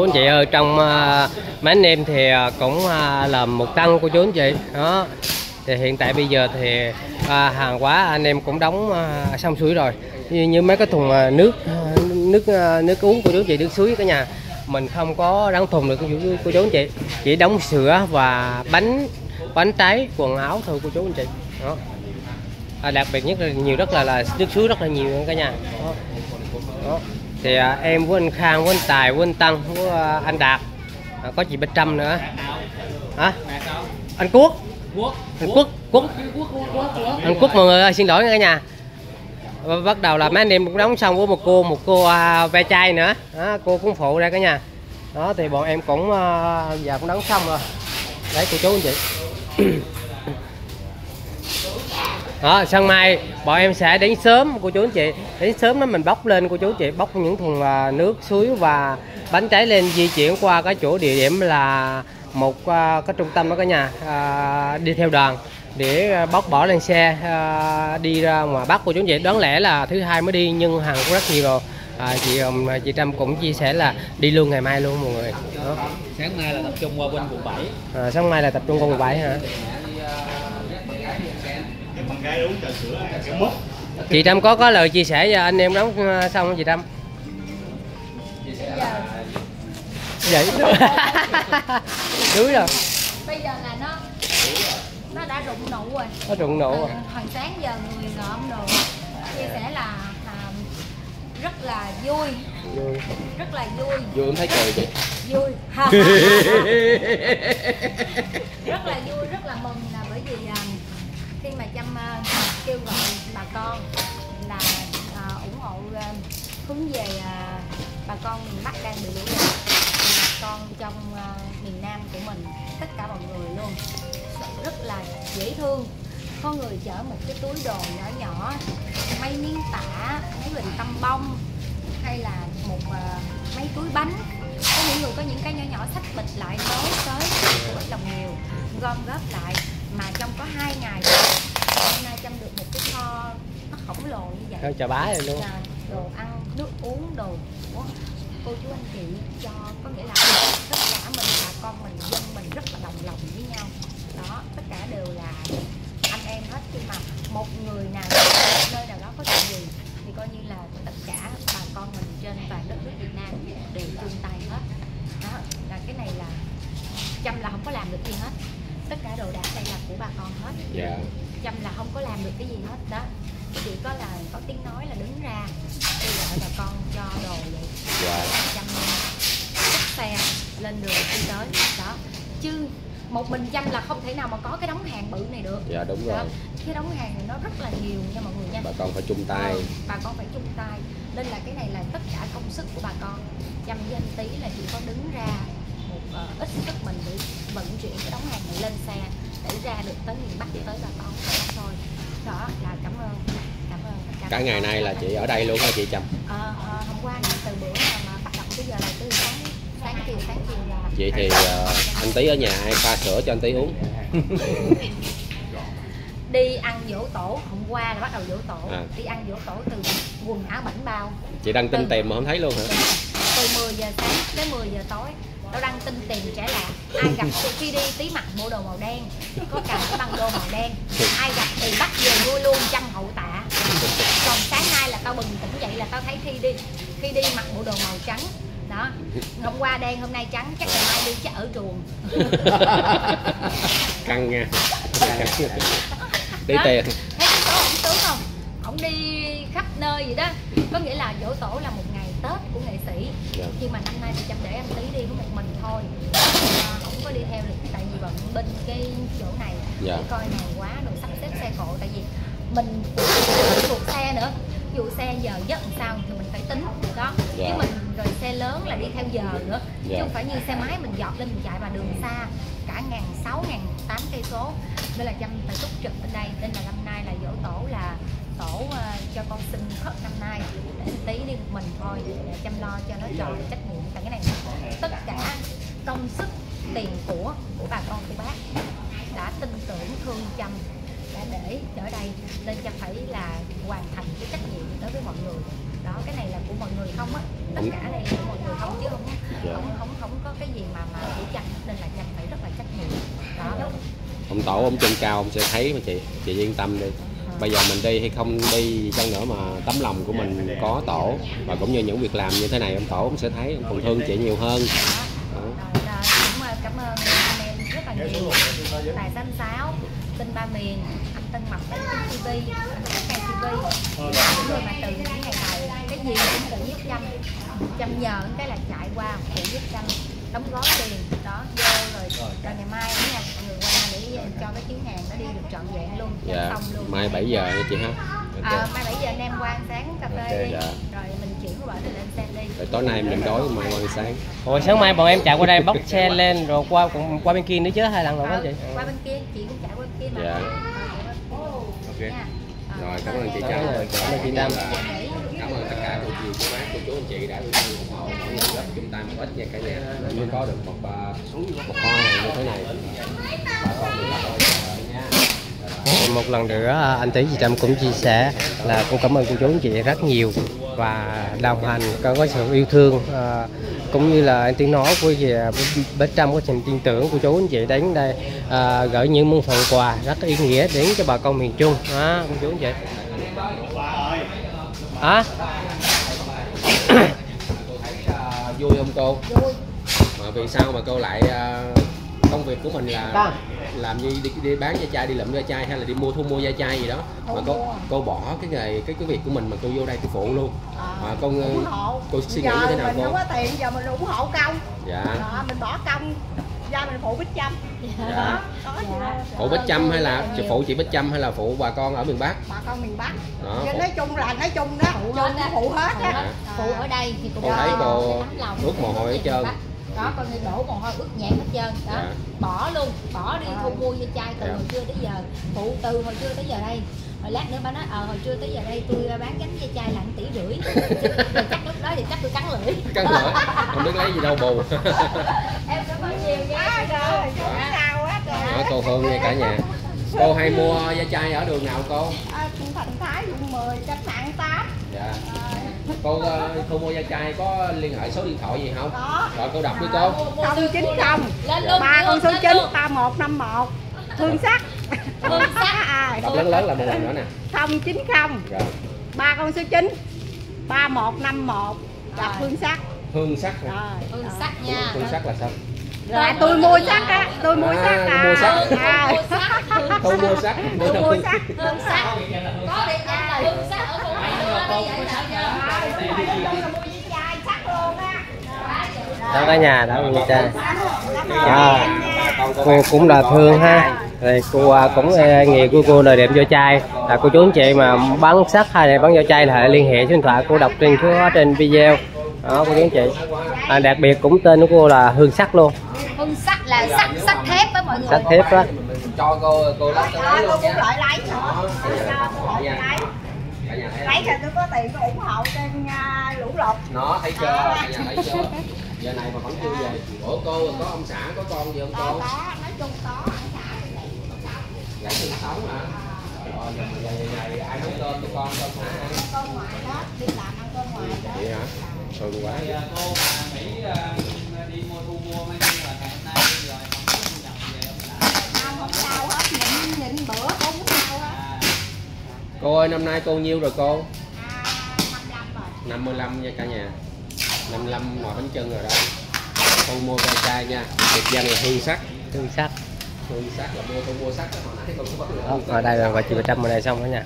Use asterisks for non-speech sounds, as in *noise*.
Cô anh chị ơi, trong uh, mấy anh em thì uh, cũng uh, làm một tăng của chú anh chị. Đó. Thì hiện tại bây giờ thì uh, hàng hóa anh em cũng đóng uh, xong suối rồi. Như, như mấy cái thùng uh, nước nước uh, nước uống của chú anh chị nước suối cả nhà mình không có đóng thùng được của chú, của chú anh chị. Chỉ đóng sữa và bánh bánh trái quần áo thôi của chú anh chị. Đó. À, đặc biệt nhất là nhiều rất là là nước suối rất là nhiều cả nhà. Đó. đó thì à, em của anh Khang của anh Tài của anh Tân của à, anh Đạt à, có chị Bích Trâm nữa. Hả? Anh Quốc. Anh Quốc Quốc. Anh Quốc mọi người ơi xin lỗi nha cả nhà. Bắt đầu là mấy anh em cũng đóng xong với một cô một cô à, ve chai nữa. Đó, cô cũng phụ ra cả nhà. Đó thì bọn em cũng à, giờ cũng đóng xong rồi. Đấy cô chú anh chị đó sân mai bọn em sẽ đến sớm cô chú anh chị. Đến sớm đó mình bóc lên cô chú anh chị bóc những thùng à, nước suối và bánh trái lên di chuyển qua cái chỗ địa điểm là một à, cái trung tâm đó cả nhà. À, đi theo đoàn để bóc bỏ lên xe à, đi ra ngoài bắc cô chú anh chị. Đoán lẽ là thứ hai mới đi nhưng hàng cũng rất nhiều rồi à, chị chị Trâm cũng chia sẻ là đi luôn ngày mai luôn mọi người. Đó. sáng mai là tập trung qua bên quận 7 à, sáng mai là tập trung qua quận 7 hả con gái uống trà sữa cái mốc chị Trâm có có lời chia sẻ cho anh em đóng ờ, xong không chị Trâm? Vậy *laughs* đuối rồi. Bây giờ là nó nó đã rụng nụ rồi. Có rụng nụ rồi. Hồi sáng giờ người ngợm đồ chia sẻ là à, rất là vui. Vui rất là vui. Vui em thấy cười chị vui. Rất là vui *laughs* rất là mừng là bởi vì à, khi mà chăm uh, ờ, kêu gọi bà con là uh, ủng hộ uh, hướng về uh, bà con miền Bắc đang bị lũ lụt. Bà con trong uh, miền Nam của mình tất cả mọi người luôn rất là dễ thương. Có người chở một cái túi đồ nhỏ nhỏ mấy miếng tả mấy bình tăm bông hay là một uh, mấy túi bánh. Có những người có những cái nhỏ nhỏ sách bịch lại tới tới của lòng nhiều gom góp lại mà trong có hai ngày hôm nay chăm được một cái kho nó khổng lồ như vậy. Theo chà bá này luôn. Là đồ ăn nước uống đồ của cô chú anh chị cho có nghĩa là tất cả mình bà con mình dân mình rất là đồng lòng với nhau. Đó tất cả đều là anh em hết khi mà một người nào đó, nơi nào đó có chuyện gì thì coi như là tất cả bà con mình trên toàn đất nước Việt Nam đều chung tay hết đó là cái này là chăm là không có làm được gì hết tất cả đồ đạc đây là của bà con hết dạ chăm là không có làm được cái gì hết đó. Chỉ có là có tiếng nói là đứng ra kêu gọi bà con cho đồ vậy. Dạ. Chăm xách xe lên đường đi tới đó. Chứ một mình chăm là không thể nào mà có cái đóng hàng bự này được. Dạ đúng đó. rồi. Cái đóng hàng này nó rất là nhiều nha mọi người nha. Bà con phải chung tay. Ờ, bà con phải chung tay. Nên là cái này là tất cả công sức của bà con. Chăm với anh tí là chỉ có đứng ra một ờ, ít sức mình để vận chuyển cái đóng hàng này lên xe để ra được tới miền Bắc tới bà con. Đó thôi đó là cảm ơn. Cảm ơn tất cả ngày nay là chị ở đây luôn hả chị Trâm Ờ, ờ, hôm qua là từ bữa mà, mà bắt đầu tới giờ là từ sáng sáng chiều sáng chiều là vậy thì ờ, anh tí ở nhà ai pha sữa cho anh tí uống? *laughs* Đi ăn dỗ tổ hôm qua là bắt đầu dỗ tổ. À. đi ăn dỗ tổ từ quần áo bảnh bao. Chị đăng tin tìm mà không thấy luôn hả? Từ 10 giờ sáng tới 10 giờ tối tao đăng tin tìm trẻ lạ ai gặp khi đi tí mặc bộ đồ màu đen có cầm cái băng đô màu đen. Ai gặp thì bắt về vui luôn trăm hậu tạ. Còn sáng nay là tao bừng tỉnh dậy là tao thấy khi đi khi đi mặc bộ đồ màu trắng đó hôm qua đen hôm nay trắng chắc ngày mai đi chắc ở chuồng. *laughs* Căng nha. Đó. tiền. Thấy cái số ổng tướng không? Ổng đi khắp nơi vậy đó. Có nghĩa là dỗ tổ là một ngày tết của nghệ sĩ. Dạ. nhưng mà năm nay thì chăm để anh tí đi có một mình thôi. À, không có đi theo được tại vì bận bên cái chỗ này Dạ. để coi này quá rồi sắp xếp xe cộ tại vì mình thuộc xe nữa ví dụ xe giờ giấc sao thì mình phải tính đó Dạ. chứ mình rồi xe lớn là đi theo giờ nữa chứ Dạ. không phải như xe máy mình dọt lên mình chạy mà đường xa cả ngàn sáu ngàn tám cây số nên là chăm phải túc trực bên đây nên là năm nay là dỗ tổ là tổ ờ, cho con sinh khất năm nay để tí đi một mình thôi chăm lo cho nó tròn trách nhiệm tại cái này tất cả công sức tiền của của bà con cô bác đã tin tưởng thương chăm đã để trở đây nên cho phải là hoàn thành cái trách nhiệm đối với mọi người. Đó cái này là của mọi người không á tất cả đây là của mọi người không chứ không dạ. không không, không có cái gì mà mà của chăm nên là chăm phải rất là trách nhiệm. Đó. Dạ. Ông tổ ông trên cao ông sẽ thấy mà chị chị yên tâm đi. Ờ. Bây giờ mình đi hay không đi chăng nữa mà tấm lòng của mình có tổ và cũng như những việc làm như thế này ông tổ cũng sẽ thấy ông còn thương chị nhiều hơn. Dạ cảm ơn anh em rất là nhiều. tài xanh sáo tinh ba miền anh tân mập anh tv anh các cây tv những người mà từ những ngày đầu cái gì cũng tự giúp chăm. Chăm nhờ cái là chạy qua phụ giúp chăm đóng gói tiền đó vô rồi. Rồi ngày mai đó nha mọi người qua để cho cái chuyến hàng nó đi được trọn vẹn luôn dạ xong luôn. mai 7 giờ nha chị ha. À, Ok. mai 7 giờ anh em qua sáng cà phê Ok, đi. dạ. rồi mình rồi tối nay em định đói mai ăn sáng. Ủa sáng mai bọn em chạy qua đây bóc xe lên rồi qua cũng qua bên kia nữa chứ hai lần rồi đó Ờ, chị? qua bên kia chị cũng chạy qua bên kia mà. Dạ. Ok. Nha. Ờ, rồi cảm ơn chị Trâm ơn, cảm ơn chị Trâm. cảm ơn tất cả cô dì cô bác cô chú anh chị đã ủng hộ ủng hộ mỗi người góp chung tay một ít nha cả nhà. Mới có được một à, một kho hàng như thế này. Bà con mình rất một lần nữa anh tỷ chị Trâm cũng chia sẻ là cũng cảm ơn cô chú anh chị rất nhiều và đồng hành có cái sự yêu thương à, cũng như là anh tiếng nói của về bên trong quá trình tin tưởng của chú anh chị đến đây à, gửi những món phần quà rất ý nghĩa đến cho bà con miền Trung. Đó cô chú anh chị. Hả? Cô thấy à, vui không cô? Vui mà vì sao mà cô lại à, công việc của mình là làm như đi, đi bán da chai đi lượm da chai hay là đi mua thu mua da chai gì đó? Mà Thu cô mua. cô bỏ cái nghề cái cái việc của mình mà cô vô đây cô phụ luôn. À, à, con ủng hộ. cô suy nghĩ như thế nào mình cô? không có tiền giờ mình ủng hộ công. Dạ. Đó, mình bỏ công. Ra mình phụ bích chăm. Dạ. Đó Dạ. phụ bích chăm hay là phụ chị bích chăm hay là phụ bà con ở miền bắc? Bà con miền bắc. Đó phụ- nói chung là nói chung đó Phụ phụ hết hết á. phụ Dạ. phụ ở đây thì Cô thấy cô tấm lòng ướt mồ hôi hết trơn. Đó con người đổ mồ hôi ướt nhẹp hết trơn. Đó Dạ. bỏ luôn bỏ đi thu mua dây chai từ Dạ. hồi trưa tới giờ. Phụ từ hồi trưa tới giờ đây. Rồi lát nữa bà nói ờ hồi trưa tới giờ đây tôi bán gánh dây chai là 1 tỷ rưỡi. *laughs* Rồi chắc lúc đó thì chắc tôi cắn lưỡi. Căng nữa không biết lấy gì đâu bù. *laughs* Em cảm ơn nhiều nha. Rồi sao rồi đó cô Hương nha cả nhà. Cô hay mua da chai ở đường nào cô? À, thành thái quận 10 cách mạng 8 dạ cô ờ, thu mua da chai có liên hệ số điện thoại gì không? Đó rồi cô đọc đi cô. Không chín không lên luôn ba con số chín ba một năm một. Thương sắc. Thương *laughs* sắc. à, đọc lớn lớn là một lần nữa nè. Không chín không. Rồi ba con số 9 3151 gặp Rồi. phương sắc. Hương sắc rồi. Hương sắc nha. Hương sắc là sao? Rồi tôi mua sắc á, tôi mua À, sắc à. mua sắc. À. Tôi mua sắc. Tôi mua sắc. hương sắc. Có địa chỉ là hương sắc ở đó cả nhà đó người cha à, cô cũng là thương ha. Rồi cô à, cũng à, nghề của cô là đẹp vô chai. Là cô chú anh chị mà bán sắt hay là bán vô chai là liên hệ số điện thoại cô đọc trên số trên video. Đó cô chú anh chị. À, đặc biệt cũng tên của cô là hương sắc luôn. Hương sắc là sắt sắt thép với mọi người. Sắt thép đó cho cô cô lấy cho lấy luôn nha thấy thì tôi có tiền tôi ủng hộ trên à, lũ lụt. nó thấy chưa cả nhà thấy chưa? Giờ này mà vẫn chưa về. Ủa cô có ông xã có con gì không Có cô? có, nói chung có xả thì lấy cuộc sống. hả? Rồi giờ mà về về ai nấu cơm cho con cho xã ăn? Cơm ngoài đó, đi làm ăn cơm ngoài đó. vậy hả? Thường quá. Cô mà nghĩ ờ, đi mua thu mua mấy nhưng mà ngày hôm nay rồi không có thu nhập về ông xã Không, không sao hết, nhịn, nhịn bữa cũng không sao hết. Cô ơi năm nay cô nhiêu rồi cô? À, 55 rồi. 55 nha cả nhà. 55 ngồi bánh chân rồi đó. Cô mua ve chai nha. Biệt danh là hương sắc. Hương sắc. Hương sắc là mua cô mua sắc đó, hồi nãy cô có bắt được ở đây là và chị Trâm ở đây xong đó nha